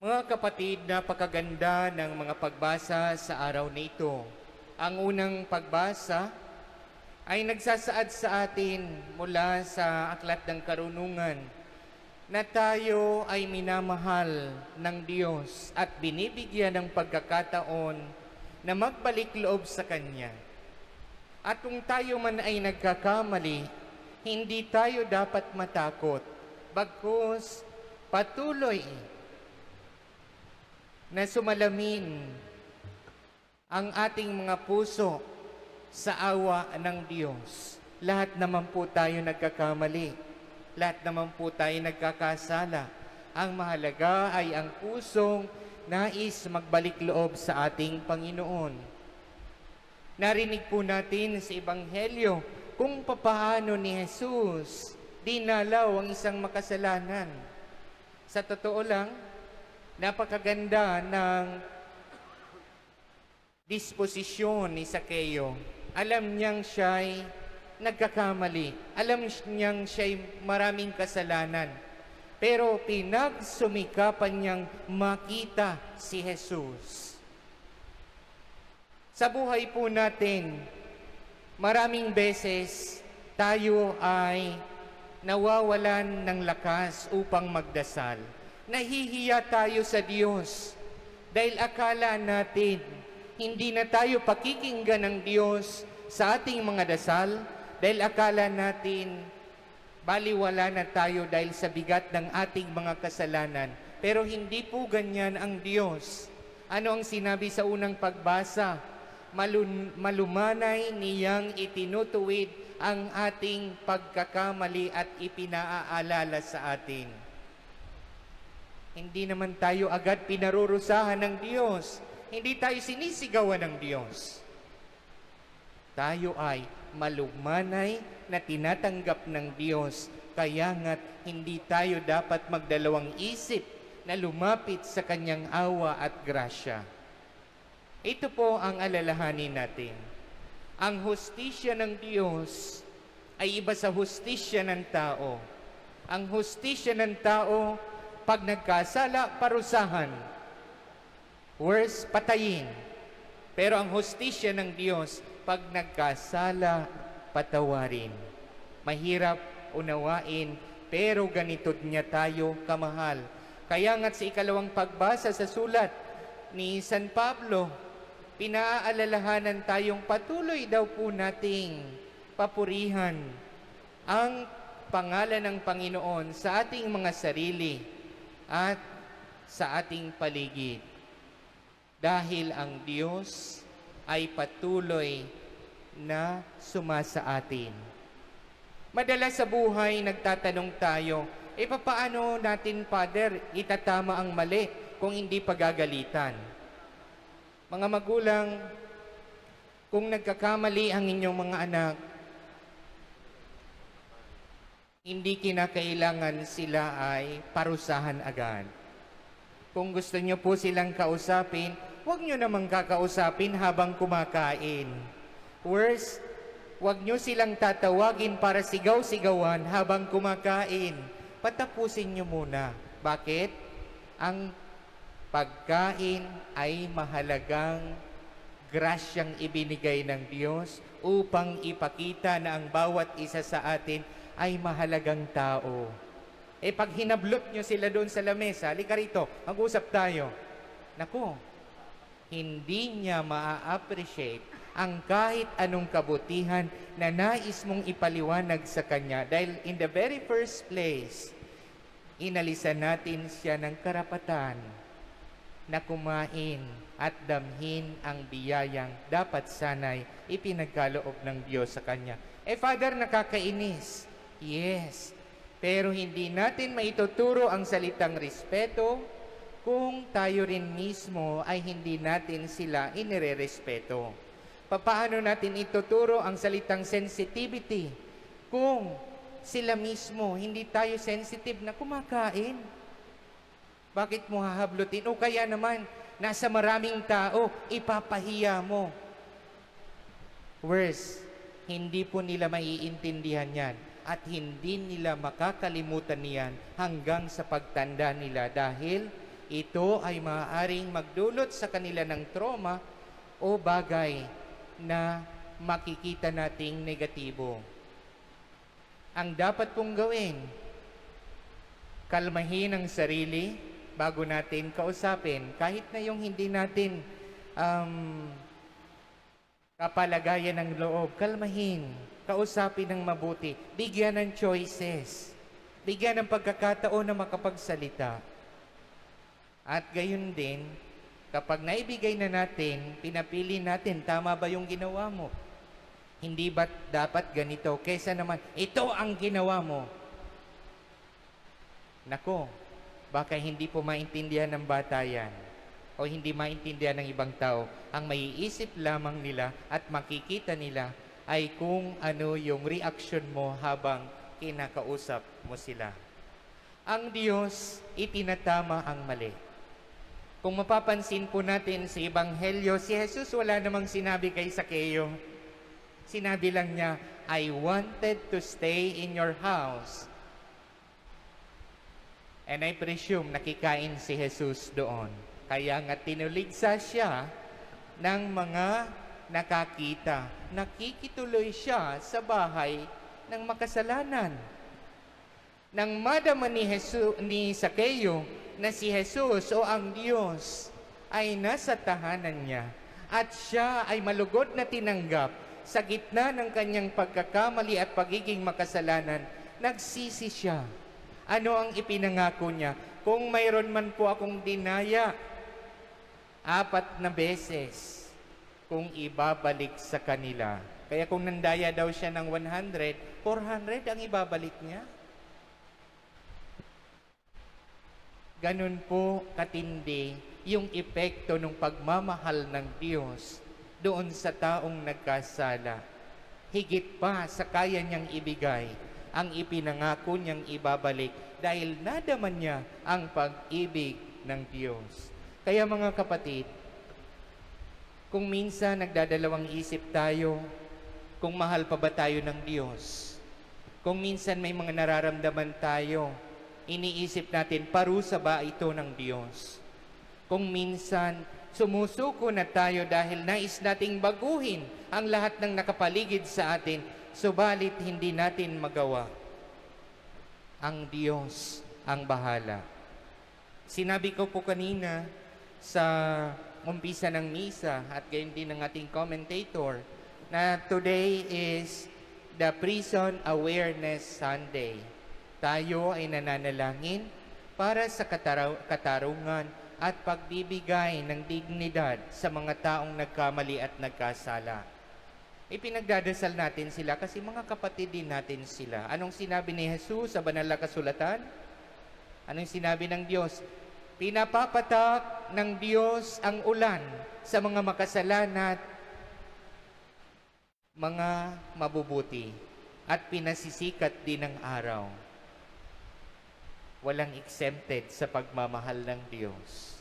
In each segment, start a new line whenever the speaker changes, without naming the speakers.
Mga kapatid, napakaganda ng mga pagbasa sa araw na ito. Ang unang pagbasa ay nagsasaad sa atin mula sa Aklat ng Karunungan na tayo ay minamahal ng Diyos at binibigyan ng pagkakataon na magbalik loob sa Kanya. At kung tayo man ay nagkakamali, hindi tayo dapat matakot. Bagkus, patuloy na sumalamin ang ating mga puso sa awa ng Diyos. Lahat naman po tayo nagkakamali. Lahat naman po tayo nagkakasala. Ang mahalaga ay ang pusong nais magbalik loob sa ating Panginoon. Narinig po natin sa Ebanghelyo kung papaano ni Jesus dinalaw ang isang makasalanan. Sa totoo lang, napakaganda ng disposisyon ni Sakeo. Alam niyang siya'y nagkakamali. Alam niyang siya'y maraming kasalanan. Pero pinagsumikapan niyang makita si Jesus. Sa buhay po natin, maraming beses tayo ay nawawalan ng lakas upang magdasal. Nahihiya tayo sa Diyos dahil akala natin hindi na tayo pakikinggan ng Diyos sa ating mga dasal dahil akala natin baliwala na tayo dahil sa bigat ng ating mga kasalanan. Pero hindi po ganyan ang Diyos. Ano ang sinabi sa unang pagbasa? Malun, malumanay niyang itinutuwid ang ating pagkakamali at ipinaaalala sa atin. Hindi naman tayo agad pinarurusahan ng Diyos. Hindi tayo sinisigawan ng Diyos. Tayo ay malumanay na tinatanggap ng Diyos. Kaya nga't hindi tayo dapat magdalawang isip na lumapit sa Kanyang awa at grasya. Ito po ang alalahanin natin. Ang hustisya ng Diyos ay iba sa hustisya ng tao. Ang hustisya ng tao, pag nagkasala, parusahan. Worse, patayin. Pero ang hustisya ng Diyos, pag nagkasala, patawarin. Mahirap unawain, pero ganito niya tayo kamahal. Kaya nga't sa ikalawang pagbasa sa sulat ni San Pablo, pinaalalahanan tayong patuloy daw po nating papurihan ang pangalan ng Panginoon sa ating mga sarili at sa ating paligid. Dahil ang Diyos ay patuloy na sumasa atin. Madalas sa buhay, nagtatanong tayo, e papaano natin, Father, itatama ang mali kung hindi pagagalitan? Mga magulang, kung nagkakamali ang inyong mga anak, hindi kinakailangan sila ay parusahan agad. Kung gusto nyo po silang kausapin, huwag nyo namang kakausapin habang kumakain. Worse, huwag nyo silang tatawagin para sigaw-sigawan habang kumakain. Patapusin nyo muna. Bakit? Ang pagkain ay mahalagang grasyang ibinigay ng Diyos upang ipakita na ang bawat isa sa atin ay mahalagang tao. Eh pag hinablot nyo sila doon sa lamesa, halika rito, mag-usap tayo. Nako, hindi niya maa-appreciate ang kahit anong kabutihan na nais mong ipaliwanag sa kanya. Dahil in the very first place, inalisan natin siya ng karapatan na kumain at damhin ang biyayang dapat sanay ipinagkaloob ng Diyos sa Kanya. Eh, Father, nakakainis. Yes. Pero hindi natin maituturo ang salitang respeto kung tayo rin mismo ay hindi natin sila inirerespeto. Papaano natin ituturo ang salitang sensitivity kung sila mismo hindi tayo sensitive na kumakain? Bakit mo hahablutin? O kaya naman, nasa maraming tao, ipapahiya mo. Worse, hindi po nila maiintindihan yan at hindi nila makakalimutan niyan hanggang sa pagtanda nila dahil ito ay maaaring magdulot sa kanila ng trauma o bagay na makikita nating negatibo. Ang dapat pong gawin, kalmahin ang sarili bago natin kausapin. Kahit na yung hindi natin um, kapalagayan ng loob, kalmahin, kausapin ng mabuti, bigyan ng choices, bigyan ng pagkakataon na makapagsalita. At gayon din, kapag naibigay na natin, pinapili natin, tama ba yung ginawa mo? Hindi ba dapat ganito? Kesa naman, ito ang ginawa mo. Nako, baka hindi po maintindihan ng bata yan o hindi maintindihan ng ibang tao. Ang maiisip lamang nila at makikita nila ay kung ano yung reaction mo habang kinakausap mo sila. Ang Diyos itinatama ang mali. Kung mapapansin po natin sa Ebanghelyo, si Jesus wala namang sinabi kay Sakeo. Sinabi lang niya, I wanted to stay in your house. And I presume nakikain si Jesus doon. Kaya nga tinuligsa siya ng mga nakakita. Nakikituloy siya sa bahay ng makasalanan. Nang madama ni, Jesus, ni Sakeo na si Jesus o ang Diyos ay nasa tahanan niya at siya ay malugod na tinanggap sa gitna ng kanyang pagkakamali at pagiging makasalanan, nagsisi siya. Ano ang ipinangako niya? Kung mayroon man po akong dinaya, apat na beses, kung ibabalik sa kanila. Kaya kung nandaya daw siya ng 100, 400 ang ibabalik niya. Ganun po katindi yung epekto ng pagmamahal ng Diyos doon sa taong nagkasala. Higit pa sa kaya niyang ibigay ang ipinangako niyang ibabalik dahil nadaman niya ang pag-ibig ng Diyos. Kaya mga kapatid, kung minsan nagdadalawang isip tayo, kung mahal pa ba tayo ng Diyos, kung minsan may mga nararamdaman tayo, iniisip natin, parusa ba ito ng Diyos? Kung minsan, sumusuko na tayo dahil nais nating baguhin ang lahat ng nakapaligid sa atin, subalit hindi natin magawa. Ang Diyos ang bahala. Sinabi ko po kanina sa umpisa ng misa at gayon din ng ating commentator na today is the Prison Awareness Sunday. Tayo ay nananalangin para sa katarungan at pagbibigay ng dignidad sa mga taong nagkamali at nagkasala. Ipinagdadasal natin sila kasi mga kapatid din natin sila. Anong sinabi ni Jesus sa banal na kasulatan? Anong sinabi ng Diyos? Pinapapatak ng Diyos ang ulan sa mga makasalan at mga mabubuti at pinasisikat din ng araw. Walang exempted sa pagmamahal ng Diyos.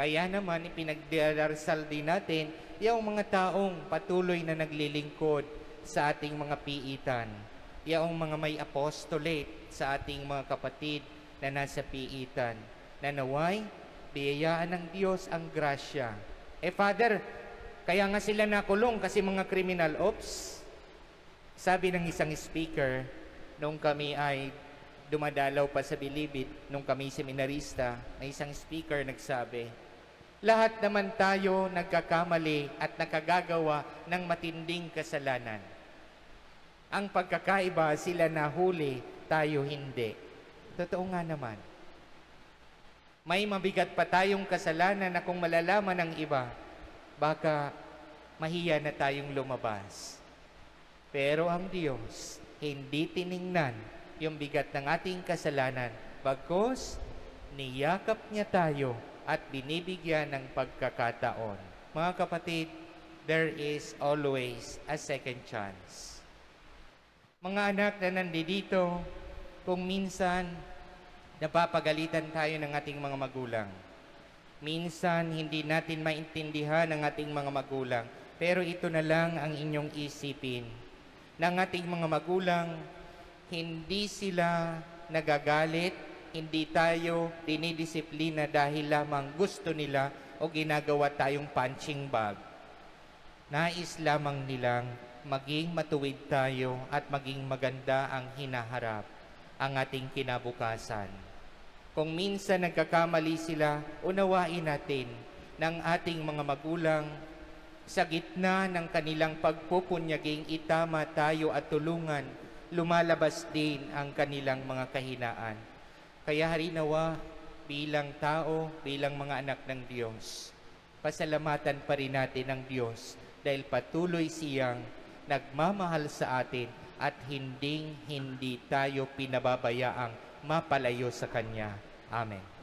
Kaya naman, ipinagdarasal din natin yung mga taong patuloy na naglilingkod sa ating mga piitan. Yung mga may apostolate sa ating mga kapatid na nasa piitan. Na naway, biyayaan ng Diyos ang grasya. Eh, Father, kaya nga sila nakulong kasi mga criminal ops. Sabi ng isang speaker, nung kami ay dumadalaw pa sa Bilibid, nung kami seminarista, na isang speaker nagsabi, lahat naman tayo nagkakamali at nakagagawa ng matinding kasalanan. Ang pagkakaiba, sila nahuli, tayo hindi. Totoo nga naman. May mabigat pa tayong kasalanan na kung malalaman ng iba, baka mahiya na tayong lumabas. Pero ang Diyos, hindi tiningnan yung bigat ng ating kasalanan. Bagkos, niyakap niya tayo at binibigyan ng pagkakataon. Mga kapatid, there is always a second chance. Mga anak na nandito, kung minsan napapagalitan tayo ng ating mga magulang, minsan hindi natin maintindihan ang ating mga magulang, pero ito na lang ang inyong isipin. Ng ating mga magulang, hindi sila nagagalit hindi tayo dinidisiplina dahil lamang gusto nila o ginagawa tayong punching bag. Nais lamang nilang maging matuwid tayo at maging maganda ang hinaharap, ang ating kinabukasan. Kung minsan nagkakamali sila, unawain natin ng ating mga magulang sa gitna ng kanilang pagpupunyaging itama tayo at tulungan, lumalabas din ang kanilang mga kahinaan. Kaya harinawa bilang tao, bilang mga anak ng Diyos, pasalamatan pa rin natin ang Diyos dahil patuloy siyang nagmamahal sa atin at hinding hindi tayo pinababayaang mapalayo sa Kanya. Amen.